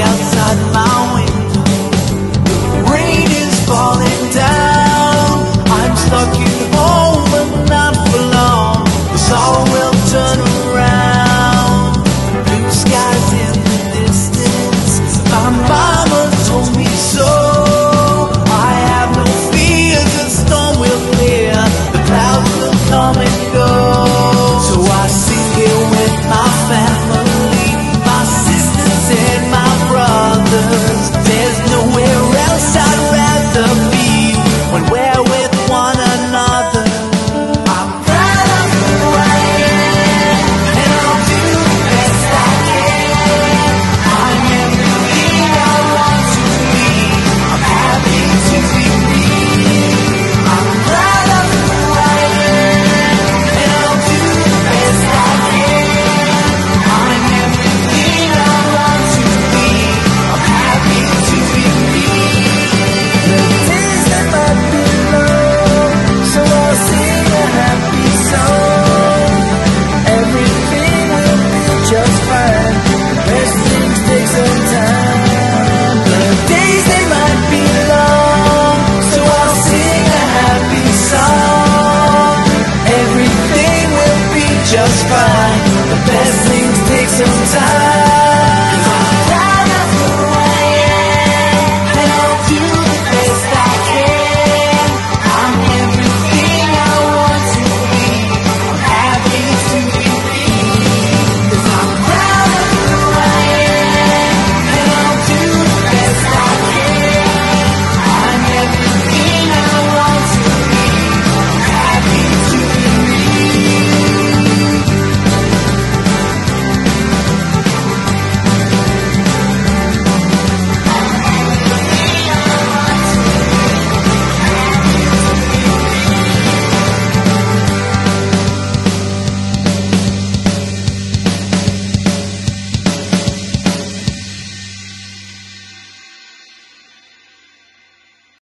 outside my time. The best things take some time.